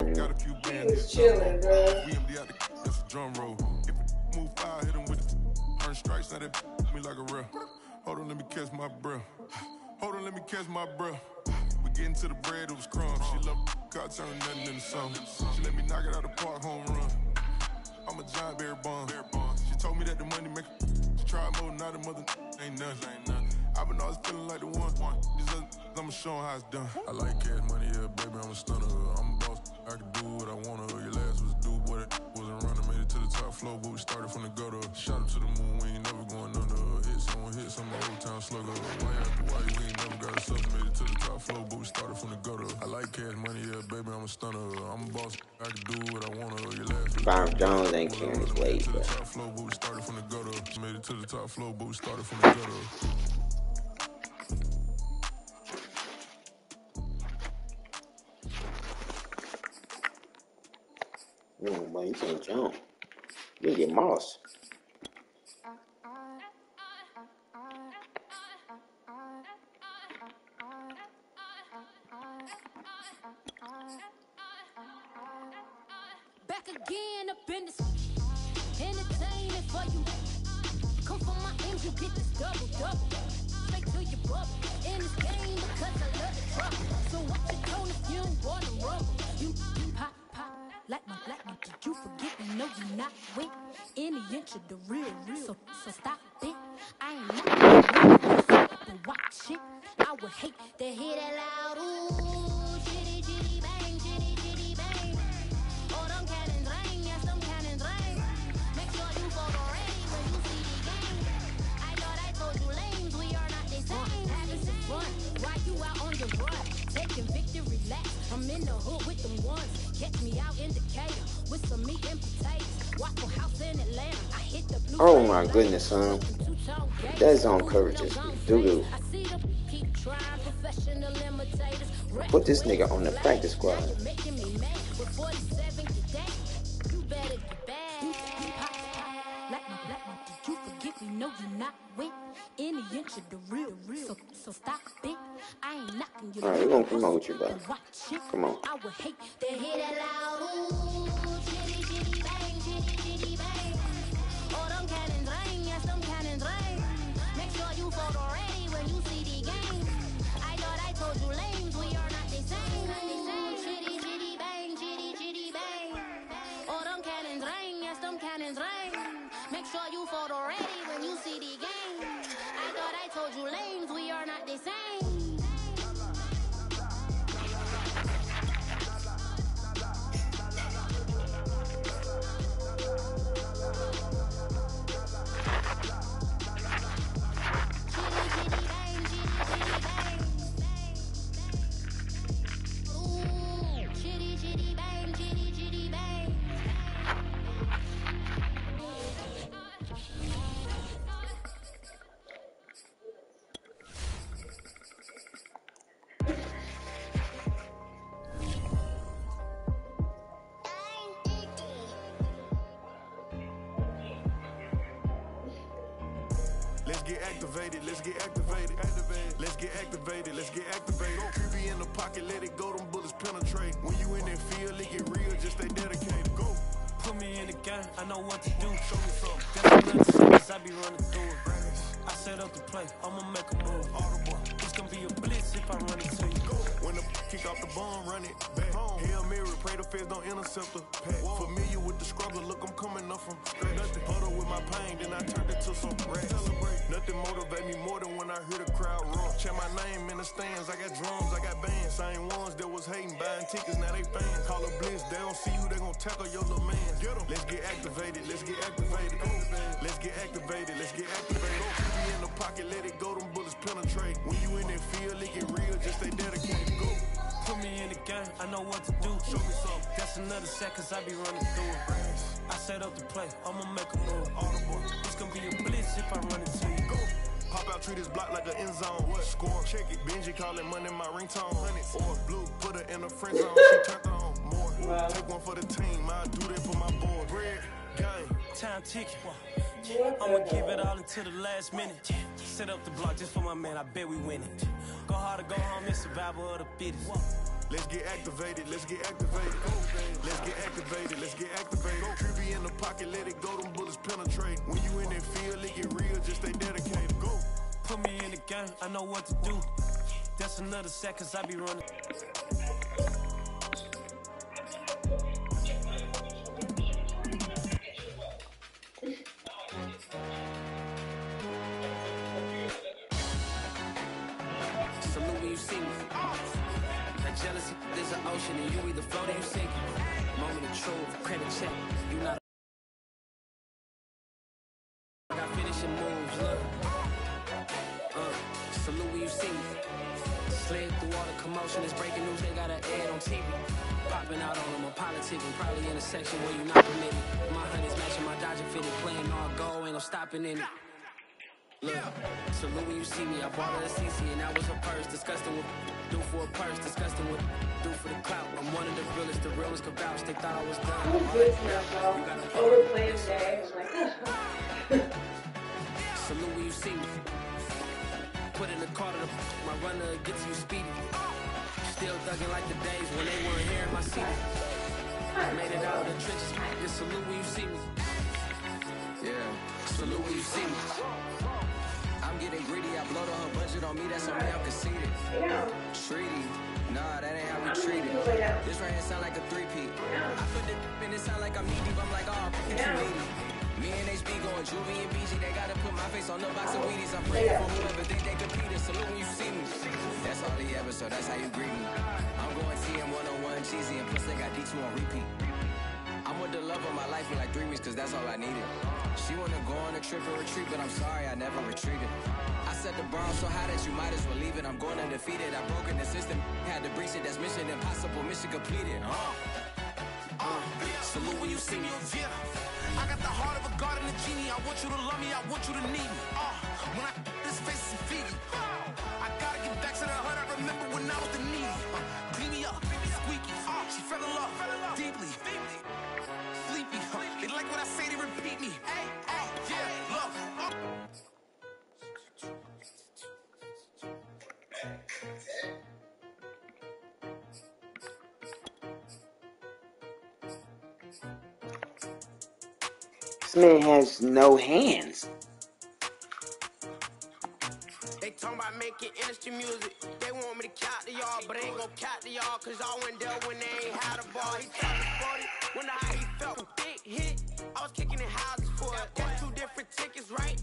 I got a few bands. chilling, bro. We that's a drum roll. If it move fire, hit with strikes. Me like a. Hold on, let me catch my breath. Hold on, let me catch my breath. We getting to the bread, it was crumbs. She love car turn nothing into something. She let me knock it out the park, home run. I'm a giant bear bond. She told me that the money make she try more, not a mother ain't nothing. Ain't nothing. I've been always feeling like the one. These other I'ma show how it's done. I like cash money, yeah, baby, I'm a stunner. I'm a boss, I can do what I wanna. Your last was do what it wasn't running, made it to the top floor, but we started from the gutter. Shot up to the moon, we ain't never going under. Hit someone, hit some old town slugger. Why after why we ain't never got us up, made it to the top floor, but we started from the gutter. I like cash money, yeah, baby, I'm a stunner. I'm a boss, I can do what I wanna. Last was Byron Jones ain't carrying his weight, but top floor, but we started from the gutter. Made it to the top floor, but we started from the gutter. mm, boy, you can't jump. You get moss. Any inch of the real, real. So, so stop it. I ain't not but watch it. I would hate to hear that loud ooh, chitty chitty bang, chitty chitty bang. Oh, them cannons yes, them cannons. Make sure you ready when you see the game. I thought I told you lanes, we are not the same. Having some fun, while you out on the run. Taking victory laps, I'm in the hood with them ones. Catch me out in Decatur with some meat and potatoes. Oh my goodness, son. That them keep trying, professional imitators. Put this nigga on the practice squad. You're making me. With 47 today, you better get back. Like my black one, did you forget me? No, you not. All right, we gonna promote you, it. Come on. I would hate to hear that loud activated, let's get activated. activated. Let's get activated, let's get activated. Creepy in the pocket, let it go, them bullets penetrate. When you in that field, it get real, just stay dedicated. Go. Put me in the game, I know what to do. Show me something. That's another sentence, I be running through it. I set up the play, I'ma make a move. Audible. It's gonna be a blitz if I run it to you. Go. When the kick off the bomb, run it back. Home. Hail Mary, pray the feds don't intercept the pack. Familiar with the struggle, look, I'm coming up from scratch. Nothing. Huddle with my pain, then I turned it to some racks. Celebrate. Nothing motivate me more than when I hear the crowd roar. Check my name in the stands, I got drums, I got bands. Same ones that was hating, buying tickets, now they fans. Call a blitz, they don't see you, they gon' tackle your little man. Get 'em. Let's get activated, let's get activated. Let's get activated, let's get activated. Pocket, let it go, them bullets penetrate. When you in that field, it get real, just stay dedicated. Go. Put me in the game, I know what to do. Show me something. That's another set, cause I be running through it. I set up the play, I'ma make a move. Audible. It's gonna be a blitz if I run it to you. Go. Pop out, treat this block like an end zone. What? Score, check it. Benji calling money my ringtone. Hundreds. Or blue, put her in the friend zone. She turned on more. Wow. Take one for the team. I do that for my boy. Bread, gang, time ticking. I'ma give it all until the last minute. Set up the block just for my man, I bet we win it. Go hard or go home, it's survival of the fittest. Let's get activated, let's get activated. Let's get activated, let's get activated. Trippy in the pocket, let it go, them bullets penetrate. When you in that field, it get real, just stay dedicated. Go. Put me in the game, I know what to do. That's another set, cause I be running. Jealousy is an ocean and you either float or you sink. Moment of truth, credit check. You not. Got finishing moves, look. Uh, salute when you see me. Slid through all the commotion, it's breaking news, they got an ad on TV. Popping out on them, I'm politicking, probably in a section where you not permitted. My honey's matching my Dodger fitted, playing all go, ain't no stopping in it. Look, salute when you see me, I bought her a CC and that was her purse. Disgusting with do for a purse, disgusting with do for the clout. I'm one of the realest, the realest could vouch, they thought I was done. I'm good enough, though. Overplayed today. I'm like, Salute when you see me. Put in the car to the my runner gets you speedy. Still thugging like the days when they weren't here in my seat. Made it out of the trenches. Just salute when you see me. Yeah, salute when you see me. Budget on me, that's on me, I'm conceited. yeah. Treaty, nah, that ain't how we treat it. This right here sound like a three-peat. I put the in it sound like I'm knee deep, I'm like, oh, it's too needy. Me and HB going Juvie and BG, they gotta put my face on the box of Wheaties. I'm praying for whoever think they compete. Salute when you see me. That's all the episode, that's how you greet me. I'm going TM 101 cheesy and plus they got D2 on repeat. The love of my life in like three weeks, cause that's all I needed. She wanna go on a trip and retreat, but I'm sorry, I never retreated. I set the bar so high that you might as well leave it. I'm going undefeated. I've broken the system, had to breach it. That's mission impossible, mission completed. Uh. Uh, salute when you see me. Yeah. I got the heart of a god and a genie. I want you to love me, I want you to need me. Uh, when I this face is Fiji. I gotta get back to the hood. I remember when I was the needy. Uh, clean me up, squeaky. Uh, she fell in love deeply. Repeat me. Uh, yeah, look. This man has no hands. They talking about making industry music. They want me to count to y'all, but ain't gon' count to y'all, cause I went there when they ain't had a ball. He talking 40, wonder how he felt. Kicking in houses for it. Got two different tickets, right?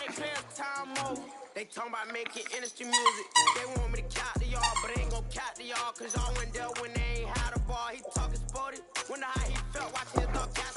They players time over. They talking about making industry music. They want me to count to y'all, but I ain't gon' count to y'all, cause I went there when they ain't had a ball. He talking sporty. Wonder how he felt watching his dog basketball.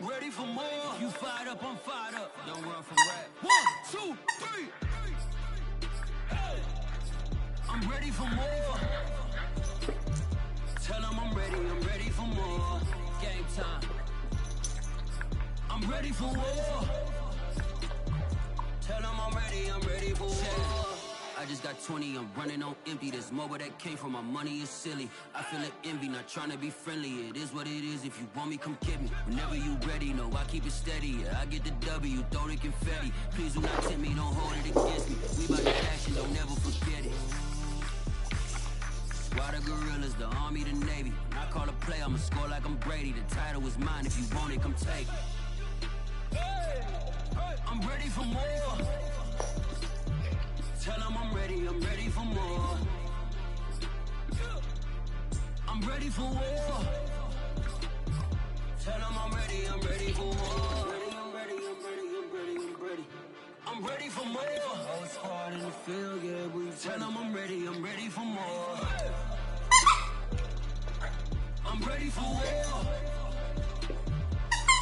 I'm ready for more. You fired up, I'm fired up. Don't run from rap. One, two, three. Hey. I'm ready for more. Tell them I'm ready, I'm ready for more. Game time. I'm ready for war. Tell them I'm ready, I'm ready for war. I just got 20, I'm running on empty. This mobile that came from my money is silly. I feel it envy, not trying to be friendly. It is what it is. If you want me, come get me. Whenever you ready, no, I keep it steady. Yeah, I get the W, throw the confetti. Please do not tempt me, don't hold it against me. We bout the action, don't never forget it. Why the gorillas, the army, the navy. When I call a play, I'ma score like I'm Brady. The title is mine. If you want it, come take it. I'm ready for more. Tell them I'm ready, I'm ready for more. I'm ready for war. Tell them I'm ready, I'm ready for war. I'm ready, I'm ready, I'm ready, I'm ready. I'm ready for more. Oh, Whole squad in the field, yeah, we tell them I'm ready, I'm ready for more. I'm ready for war.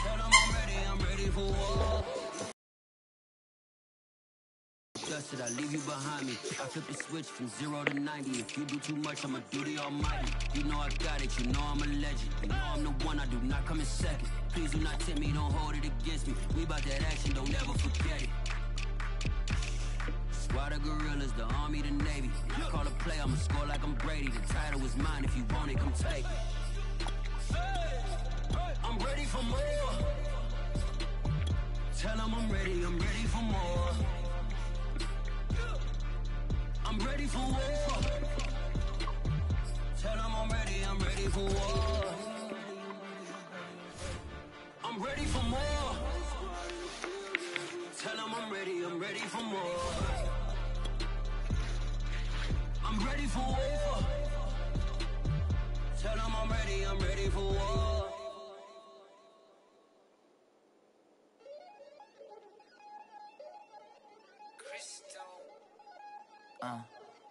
Tell them I'm ready, I'm ready for war. I leave you behind me. I flip the switch from zero to 90. If you do too much, I'ma do the almighty. You know I got it, you know I'm a legend. You know I'm the one, I do not come in second. Please do not tempt me, don't hold it against me. We bout that action, don't ever forget it. Squad of gorillas, the army, the navy. I call a play, I'ma score like I'm Brady. The title is mine, if you want it, come take it. I'm ready for more. Tell them I'm ready, I'm ready for more. Ready for war. Tell them I'm ready, I'm ready for war. I'm ready for more. Tell them I'm ready, I'm ready for more. I'm ready for war. Tell them I'm ready, I'm ready for war.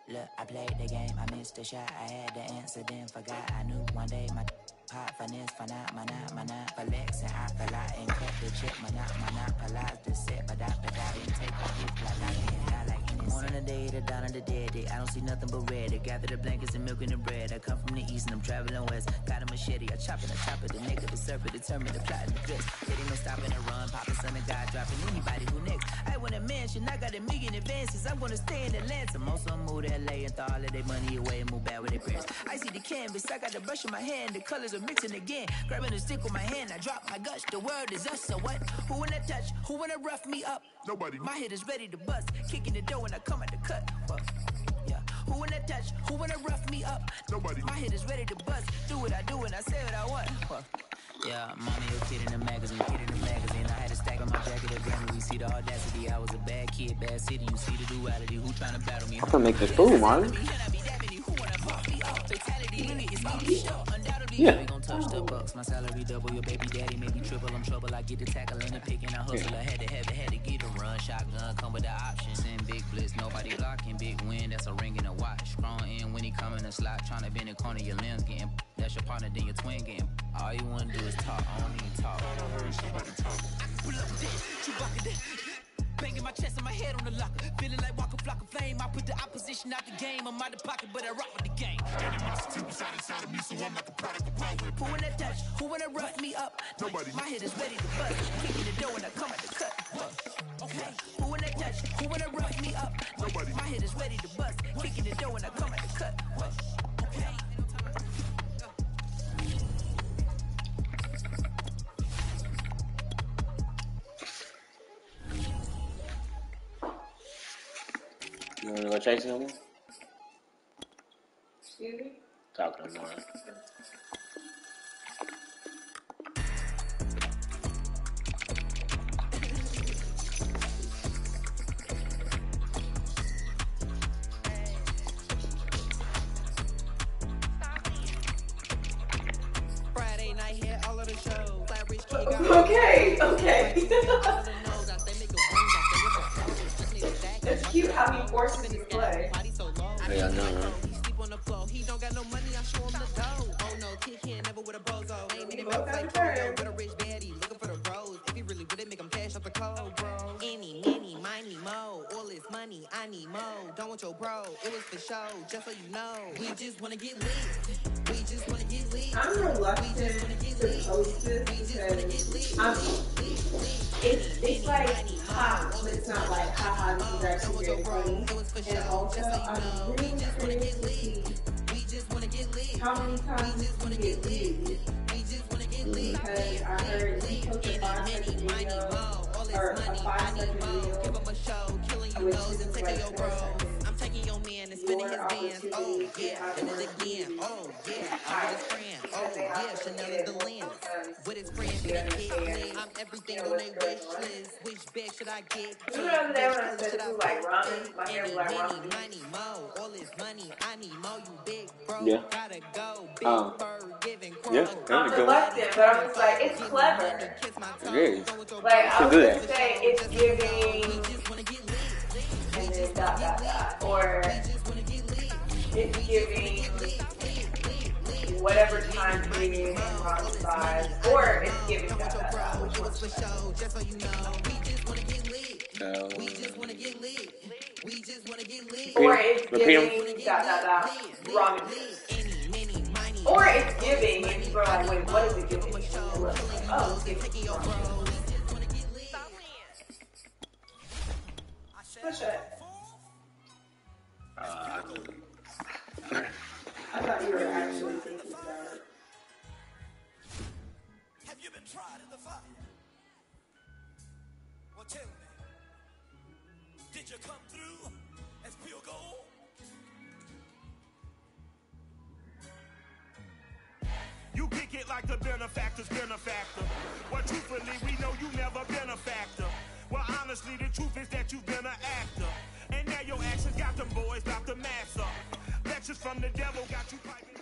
Look, I played the game, I missed the shot. I had the answer, then forgot. I knew one day my pop finesse, for not, my not, my not, flex, and I fell out and cut the check, my not, my not, polize the set, but I, but I didn't take a gift like I any One on the day, the down on the dead day. I don't see nothing but red. I gather the blankets and milk and the bread. I come from the east and I'm traveling west. Got a machete, I chop it, I chop it. The nigga, the serpent, determined to plot and the dress. There ain't no stopping the run, popping son of God, dropping anybody who next. I want a mansion, I got a million advances. I'm gonna stay in Atlanta. Most of them move to LA and throw all of their money away and move back with their parents. I see the canvas, I got the brush in my hand. The colors are mixing again. Grabbing the stick with my hand, I drop my guts. The world is us, so what? Who wanna touch? Who wanna rough me up? Nobody. My head is ready to bust. Kicking the door when I come at the cut. Fuck. Yeah. Who wanna touch? Who wanna rough me up? Nobody. My head is ready to bust. Do what I do and I say what I want. Fuck. Yeah, mommy a kid in the magazine, kid in the magazine. I had to stack on my jacket at Grammy. We see the audacity. I was a bad kid, bad city. You see the duality. Who trying to battle me? I'm gonna make this food, Marlon. Yeah. We gon' touch the bucks. My salary double, your baby daddy maybe triple. I'm trouble. I get the tackle and the pick and I hustle. I had to have it, had to get a run. Shotgun come with the option. Send big blitz, nobody blocking. Big win, that's a ring and a watch. Strong in when he come in the slot. Tryna bend the corner, your limbs getting. That's your partner, then your twin getting. All you wanna do is talk. I don't even talk. Pull up this, Chewbacca this. Banging my chest and my head on the locker. Feeling like Waka Flocka Flame. I put the opposition out the game. I'm out the pocket, but I rock with the game. Who wanna touch? Who wanna rough me up? Nobody. My head is ready to bust. Kicking the door when I come at the cut. Okay. Who wanna touch? Who wanna rough me up? Nobody. My head is ready to bust. Kicking the door when I come at the cut. The nose. I say make a wings. I say it's a pose. Just need a back. It's cute how he forces so low. Hey, I know, huh? He sleep on the floor. He don't got no money. I show him the dough. Oh no, kick here, never with a bozo. Ain't in We the both mouth got like the turn. Kodo. With a rich baddie, looking for the pole, bro. Any, many, miny, mo. All this money, I need mo. Don't want your bro. It was for show, just so you know. We just wanna get lit. We just wanna get lit. I'm reluctant to post this because I'm, it's, it's like, ha, but it's not like, haha, this is actually very funny. And also, I'm really curious to see how many times can get viewed. Because I heard he posted five second video, or a five second video, which is like spinning his Your bands. Oh yeah, have and more it again. Oh yeah, I'm with his friend. Oh yeah, Chanel is the lens. With his friend, You finna get understand, lit. I'm everything on know, they what's wish list. Which bag should I get? You know the other day when I Which said should this was like ramen, my hair was Any, like many, ramen. money, mo. All this money, I need mo. You big bro, Yeah. gotta go. Big Um, bird, giving crow. yeah, I'm there go. reluctant, but I'm just like, it's clever. Kiss my toe. It is. Like, I So was good. gonna say, it's giving, and then dot, dot, dot. Or, it's giving whatever time period and rhyme size. Or, it's giving dot, dot, dot. Which one's for show, just so you know. We just wanna get lit. No. We just wanna get lit. We just wanna get lit. Or it's giving dot, dot, dot. Ramen. Or it's giving, and people are like, wait, what is it giving? And you look, oh, it's giving. Push it. Uh, I thought you were actually thinking about it. Have you been tried in the fire? Well, tell me, did you come through as pure gold? You kick it like the benefactor's benefactor. Well, truthfully, we know you never been a factor. Well, honestly, the truth is that you've been an actor. And now your actions got them boys about to mass up. Lectures from the devil got you piping.